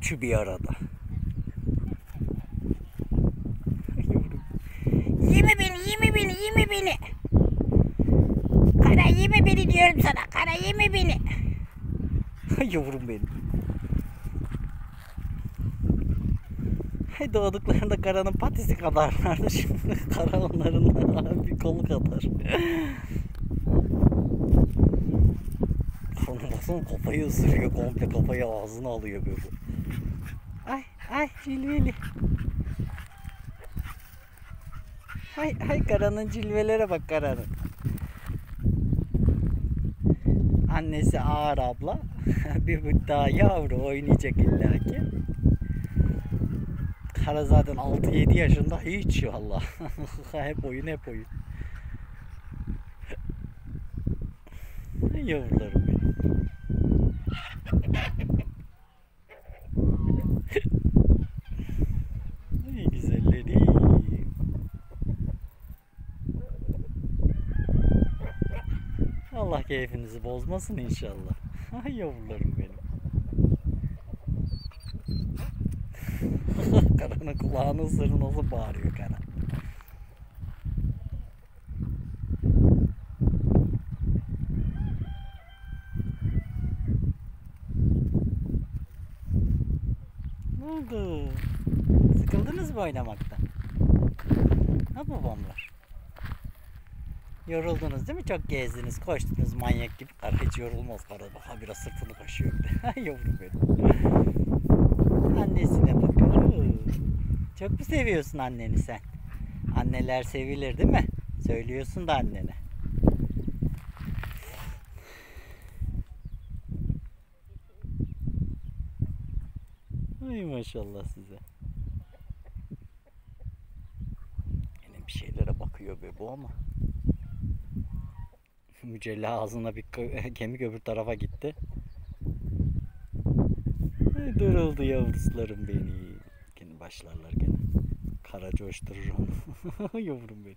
Üçü bir arada. Yeme beni, yeme beni, yeme beni. Kara yeme beni diyorum sana. Kara yeme beni. Yavrum benim. Doğduklarında karanın patisi kadarlardı. Şimdi kara onların bir kolu kadar. Kafasını kafayı ısırıyor komple kafayı ağzına alıyor böyle. Ay ay cilveli. Hay hay karanın cilvelere bak karanın. Annesi ağır abla. bir bu daha yavru oynayacak illaki. Kara zaten 6-7 yaşında hiç valla. hep oyun hep oyun. Yavrularım benim. Ay güzellerim. Allah keyfinizi bozmasın inşallah. Ay yavrularım benim. Karanın kulağını ısırı nasıl bağırıyor kara. Ne oldu? Sıkıldınız mı oynamaktan? Yoruldunuz değil mi? Çok gezdiniz, koştunuz manyak gibi. Kara hiç yorulmaz kara. Bak biraz sırtını kaşıyor bir de. Yavrum benim. Annesine bakıyor. Çok mu seviyorsun anneni sen? Anneler sevilir değil mi? Söylüyorsun da annene. Ay maşallah size. Yine bir şeylere bakıyor be bu ama. Mücella ağzına bir kemik öbür tarafa gitti. Duruldu yavrularım beni. Yine başlarlar gene. Kara coşturur onu. Yavrum benim.